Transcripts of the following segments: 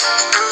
Música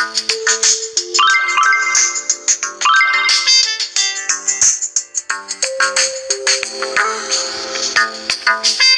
Thank you.